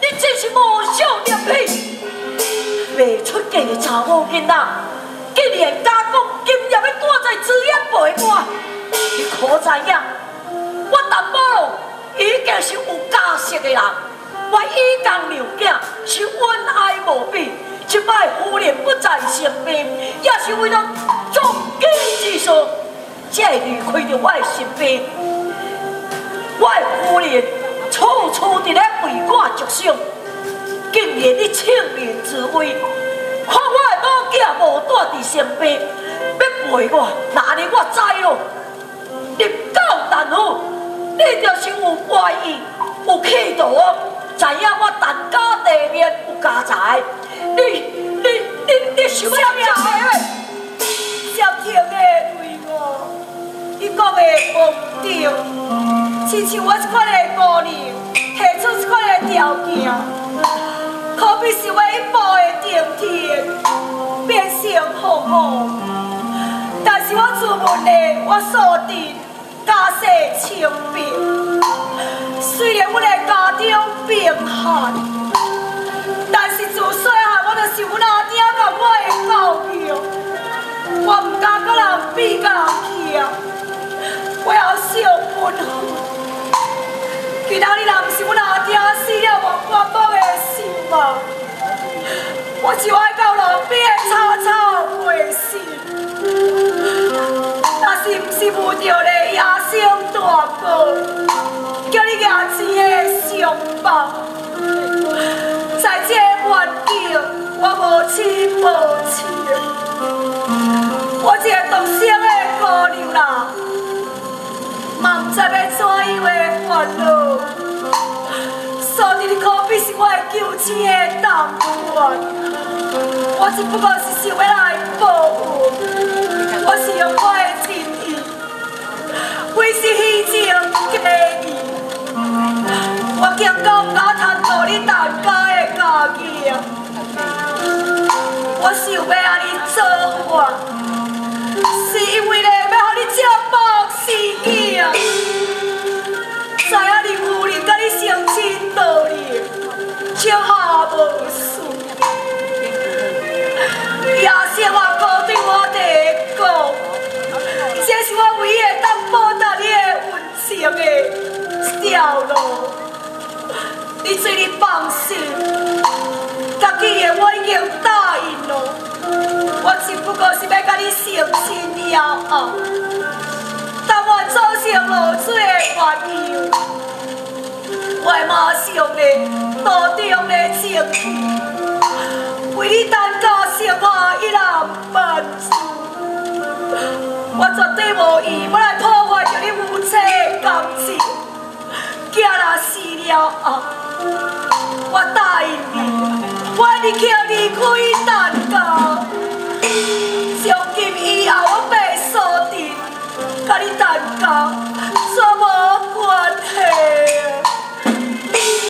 你真是无笑脸皮。未出嫁的查某囡仔，竟然敢讲今夜要赶在紫烟陪我，你可知影？我淡薄已经是有家室的人，我以公留囝是恩爱无比，即摆夫人不在身边，也是为了终身之事，才离开着我的身边。我夫人处处伫咧为我着想。竟然你轻言自危，看我的母囝无带伫身边，要陪我，哪里我知咯？你够胆夫，你就是有怀疑、有企图，知影我陈家地面有家财，你、你、你、你想啥物？小婷的对我，你讲的无对，亲像我这款的姑娘，条件。可比是为一步的顶天，变成红红。但是我自问的，我锁定家世清贫。虽然我的家中贫寒，但是自细汉我就是有哪爹教我的教育，我唔敢跟人比其他你若不是我阿爹死了，我我某的心嘛，我就爱到路边草草回死。若是不是遇到个野生大哥，叫你牙齿的上疤，我的救星的答案。我只不过是想要来保护，我是用我的真意，为是虚情假意。我惊讲唔敢贪图你大家的家业，我想要安尼做法，是因为咧要让你接报事件。知影你夫人甲你相亲道理，却下放心，但既然我已经答应了，我只不过是要甲你相亲了后。但我造成落水的原因，我马上的多中的情绪，为你担家生活一人满足。我绝对无意要来破坏着你夫妻的感情。囝若死了后，我答应你，我一定要离开